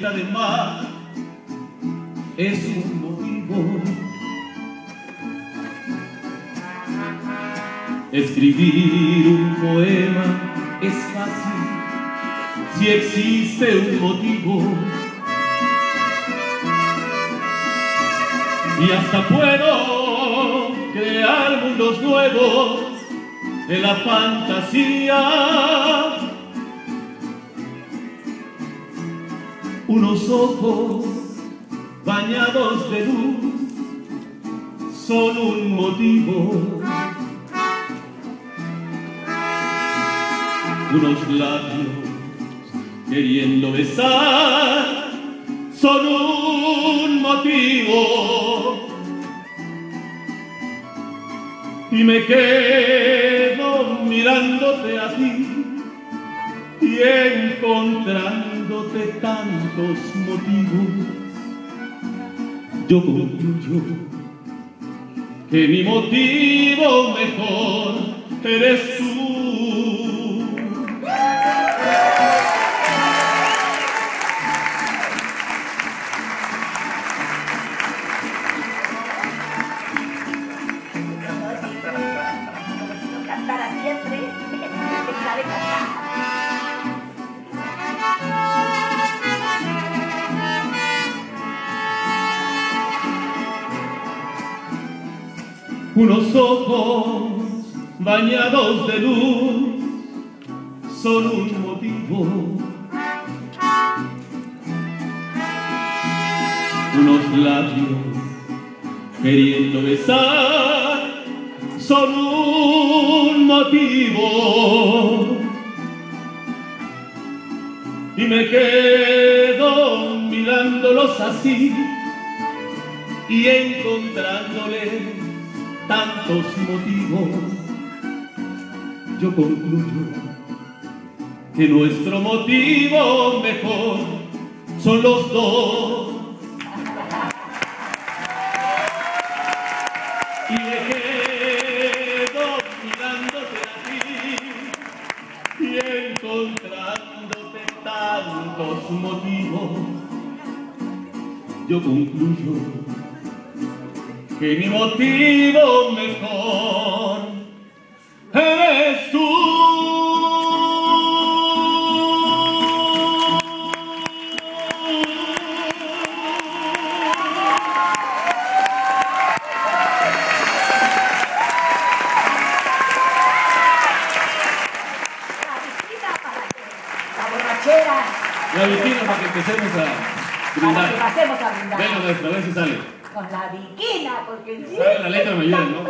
vida es un motivo. Escribir un poema es fácil si existe un motivo. Y hasta puedo crear mundos nuevos de la fantasía. Unos ojos bañados de luz son un motivo. Unos labios queriendo besar son un motivo. Y me quedo mirándote a ti y encontrándote tantos motivos. Yo concluyo que mi motivo mejor eres tú. Unos ojos bañados de luz son un motivo. Unos labios queriendo besar son un motivo. Y me quedo mirándolos así y encontrándole tantos motivos, yo concluyo que nuestro motivo mejor son los dos. Y me quedo mirándote a ti y encontrándote tantos motivos, yo concluyo que mi motivo mejor eres tú. La para que empecemos a brindar. Para que pasemos a brindar. Venga, maestra, a ver si sale con la viquina, porque... ¿Sabes? La letra me ¿no?